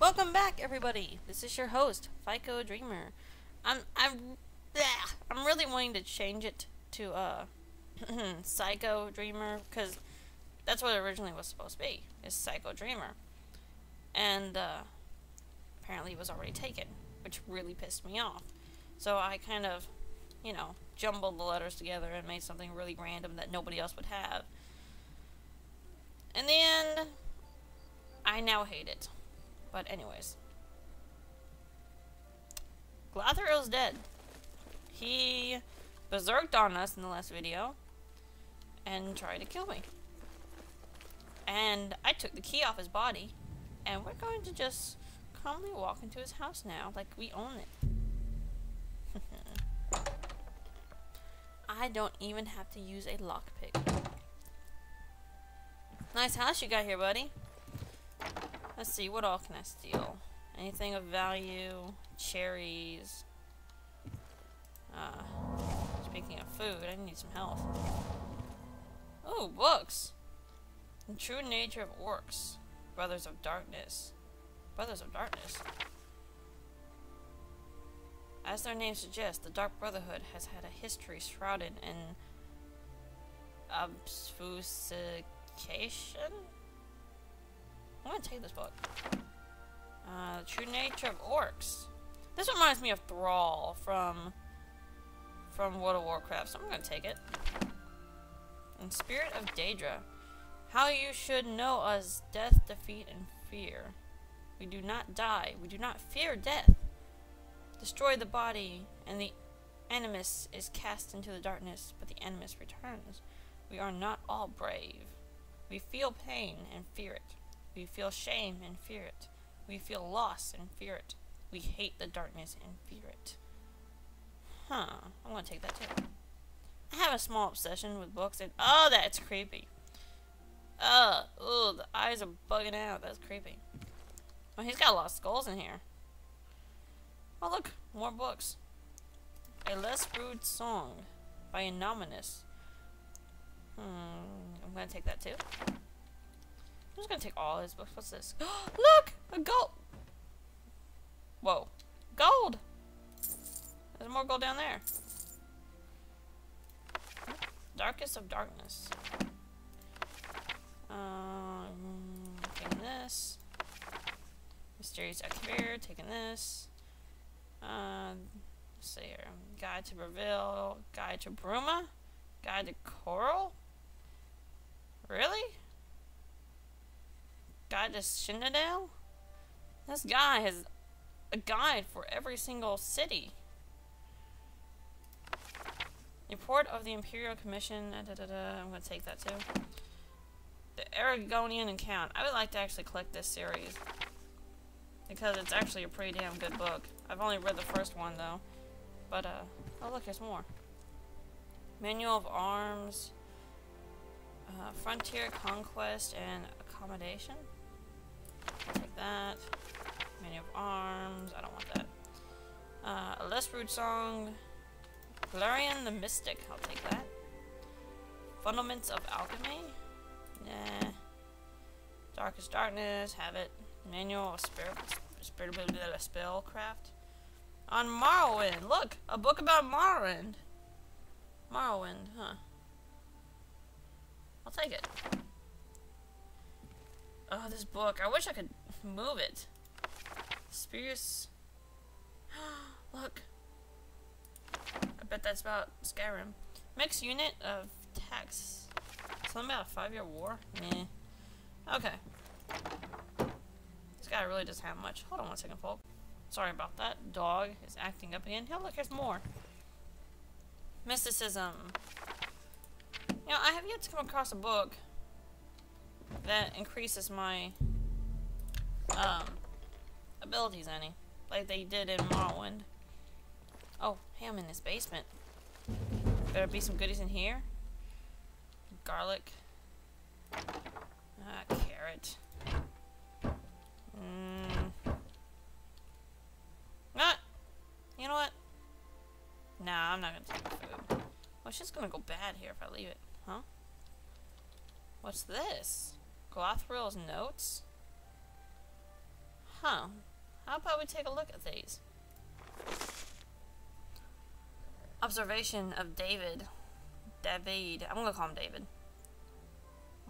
Welcome back, everybody. This is your host, Phyco Dreamer. I'm I'm bleh, I'm really wanting to change it to uh Psycho Dreamer because that's what it originally was supposed to be. Is Psycho Dreamer, and uh, apparently it was already taken, which really pissed me off. So I kind of, you know, jumbled the letters together and made something really random that nobody else would have. In the end, I now hate it. But anyways. Glathrill's dead. He berserked on us in the last video and tried to kill me. And I took the key off his body and we're going to just calmly walk into his house now like we own it. I don't even have to use a lockpick. Nice house you got here, buddy. Let's see, what all can I steal? Anything of value? Cherries. Uh, speaking of food, I need some health. Oh, books! The true nature of orcs. Brothers of Darkness. Brothers of Darkness. As their name suggests, the Dark Brotherhood has had a history shrouded in obfuscation? I'm gonna take this book. Uh, the True Nature of Orcs. This reminds me of Thrall from from World of Warcraft, so I'm gonna take it. And Spirit of Daedra. How you should know us death, defeat, and fear. We do not die. We do not fear death. Destroy the body, and the animus is cast into the darkness, but the animus returns. We are not all brave. We feel pain and fear it. We feel shame and fear it. We feel loss and fear it. We hate the darkness and fear it. Huh. I'm gonna take that too. I have a small obsession with books and- Oh, that's creepy. Uh, oh, the eyes are bugging out. That's creepy. Oh, he's got a lot of skulls in here. Oh, look. More books. A Less Rude Song by Anonymous. Hmm, I'm gonna take that too. I'm just gonna take all his books. What's this? Look! A gold! Whoa. Gold! There's more gold down there. Darkest of Darkness. Um, taking this. Mysterious Akavir, taking this. Um, let's see here. Guide to Bravil, Guide to Bruma, Guide to Chorrol. Really? Guide to Cheydinhal? This guy has a guide for every single city. Report of the Imperial Commission. Da, da, da, I'm going to take that too. The Argonian Account. I would like to actually collect this series. Because it's actually a pretty damn good book. I've only read the first one though. But, uh, oh look, there's more. Manual of Arms. Uh, Frontier Conquest and Accommodation. Take that. Manual of Arms. I don't want that. Uh, a less rude song. Valerian the Mystic. I'll take that. Fundaments of Alchemy. Nah. Darkest Darkness. Have it. Manual of Spirit, Spirit Spellcraft. On Morrowind. Look! A book about Morrowind. Morrowind, huh. I'll take it. Oh, this book. I wish I could move it. Spears. Look. I bet that's about Skyrim. Mixed unit of tax. Something about a five-year war? Meh. Okay. This guy really doesn't have much. Hold on one second, folks. Sorry about that. Dog is acting up again. Hell, look, there's more. Mysticism. You know, I have yet to come across a book that increases my um, abilities any. Like they did in Morrowind. Oh, hey, I'm in this basement. Better be some goodies in here. Garlic. Ah, carrot. Mm. Ah! You know what? Nah, I'm not gonna take the food. Well, it's just gonna go bad here if I leave it. Huh? What's this? Glothrill's notes? Huh. How about we take a look at these? Observation of David. David. I'm gonna call him David.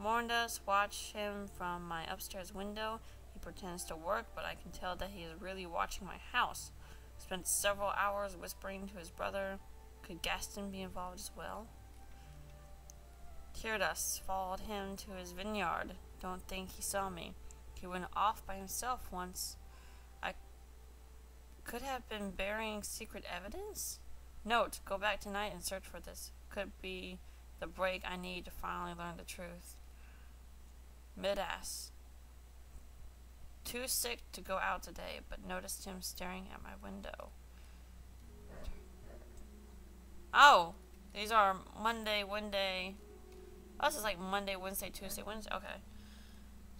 Warned us, watch him from my upstairs window. He pretends to work, but I can tell that he is really watching my house. Spent several hours whispering to his brother. Could Gaston be involved as well? Tirdas followed him to his vineyard. Don't think he saw me. He went off by himself once. I could have been burying secret evidence? Note, go back tonight and search for this. Could be the break I need to finally learn the truth. Middas. Too sick to go out today, but noticed him staring at my window. Oh, these are Monday, Wednesday. Oh, this is like Monday, Wednesday, Tuesday, Wednesday. Okay.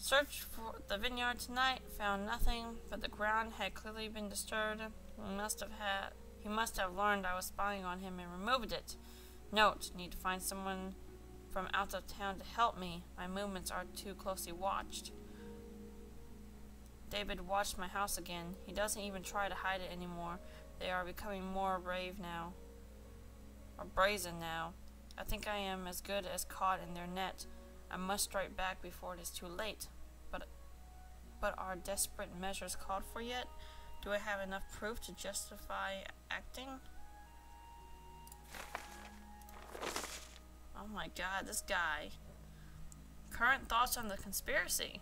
Searched for the vineyard tonight, found nothing, but the ground had clearly been disturbed. He must have had he must have learned I was spying on him and removed it. Note, need to find someone from out of town to help me. My movements are too closely watched. David watched my house again. He doesn't even try to hide it anymore. They are becoming more brave now. Or brazen now. I think I am as good as caught in their net. I must strike back before it is too late. But but are desperate measures called for yet? Do I have enough proof to justify acting? Oh my god, this guy. Current thoughts on the conspiracy.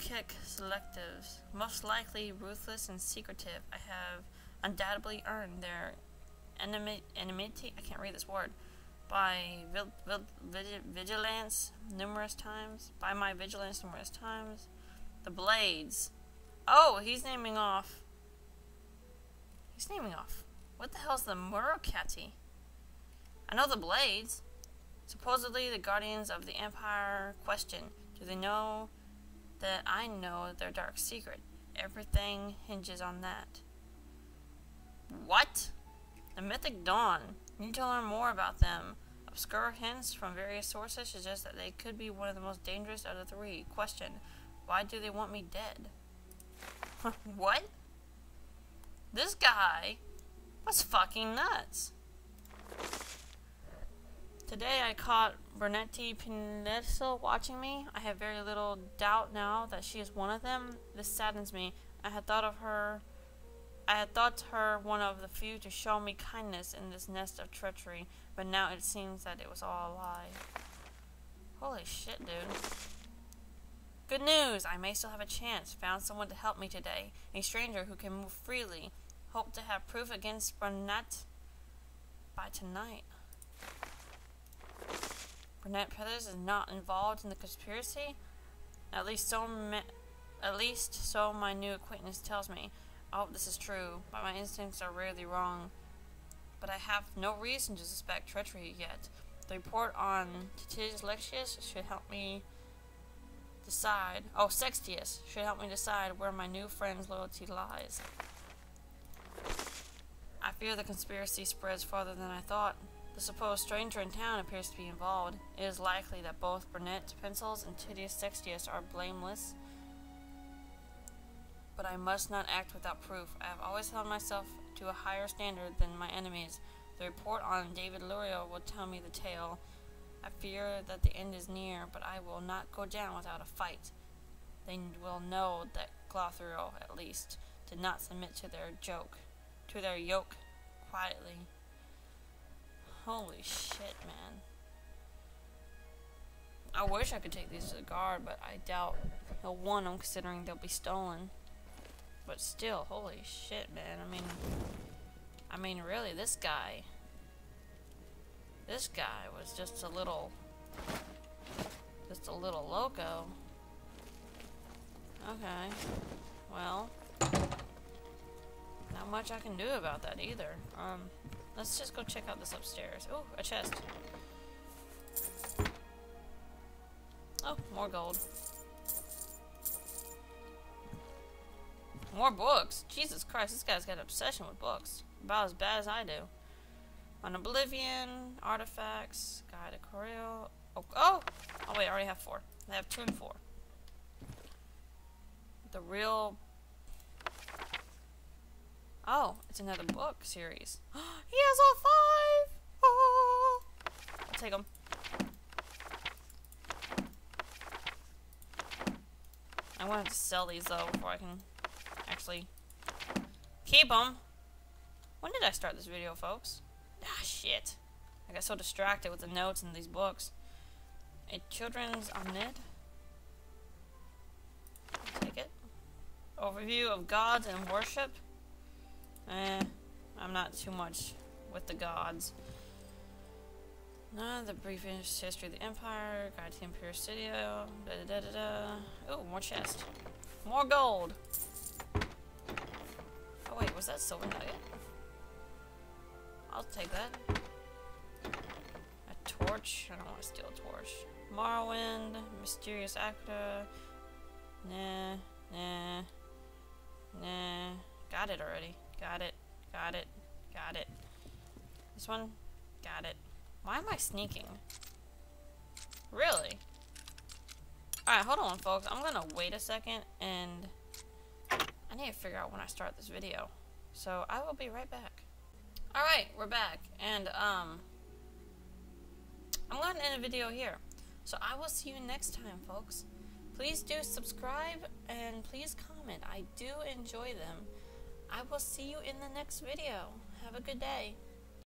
kick selectives. Most likely ruthless and secretive. I have undoubtedly earned their enmity. I can't read this word. By vil, vil, vigilance numerous times. By my vigilance numerous times. The Blades. Oh, he's naming off. He's naming off. What the hell's the Murukati? I know the Blades. Supposedly the Guardians of the Empire question. Do they know that I know their dark secret? Everything hinges on that. What? The Mythic Dawn. You Need to learn more about them. Obscure hints from various sources suggest that they could be one of the most dangerous of the three. Question. Why do they want me dead? what? This guy was fucking nuts. Today I caught Bernadette Peneles watching me. I have very little doubt now that she is one of them. This saddens me. I had thought of her I had thought her one of the few to show me kindness in this nest of treachery, but now it seems that it was all a lie. Holy shit, dude. Good news! I may still have a chance. Found someone to help me today. A stranger who can move freely. Hope to have proof against Burnett by tonight. Burnett Brothers is not involved in the conspiracy? At least so at least so my new acquaintance tells me. I hope this is true, but my instincts are rarely wrong. But I have no reason to suspect treachery yet. The report on Titius Lexius should help me decide. Oh, Sextius should help me decide where my new friend's loyalty lies. I fear the conspiracy spreads farther than I thought. The supposed stranger in town appears to be involved. It is likely that both Bernadette Peneles and Titius Sextius are blameless. But I must not act without proof. I have always held myself to a higher standard than my enemies. The report on David Lurio will tell me the tale. I fear that the end is near, but I will not go down without a fight. They will know that Glothrio, at least, did not submit to their joke, to their yoke quietly. Holy shit, man. I wish I could take these to the guard, but I doubt he'll want them considering they'll be stolen. But still, holy shit, man. I mean, I mean, really, this guy, this guy was just a little, just a little loco. Okay, well, not much I can do about that either. Um, let's just go check out this upstairs. Oh, a chest. Oh, more gold. More books. Jesus Christ, this guy's got an obsession with books. About as bad as I do. On Oblivion, Artifacts, Guide to Chorrol. Oh, oh! Oh wait, I already have four. I have two and four. The real. Oh, it's another book series. he has all five! Oh. I'll take them. I want to sell these though before I can actually keep them. When did I start this video, folks? Ah, shit. I got so distracted with the notes and these books. A children's Anuad. Take it. Overview of gods and worship. Eh, I'm not too much with the gods. Uh, the brief history of the Empire, Guide to Imperial City, da da da da da. Oh, more chest. More gold! Was that silver nugget? I'll take that. A torch? I don't want to steal a torch. Morrowind, Mysterious Akavir. Nah, nah, nah. Got it already. Got it, got it, got it. This one, got it. Why am I sneaking? Really? Alright, hold on, folks. I'm gonna wait a second, and I need to figure out when I start this video. So, I will be right back. Alright, we're back, and, um, I'm going to end the video here. So, I will see you next time, folks. Please do subscribe, and please comment. I do enjoy them. I will see you in the next video. Have a good day.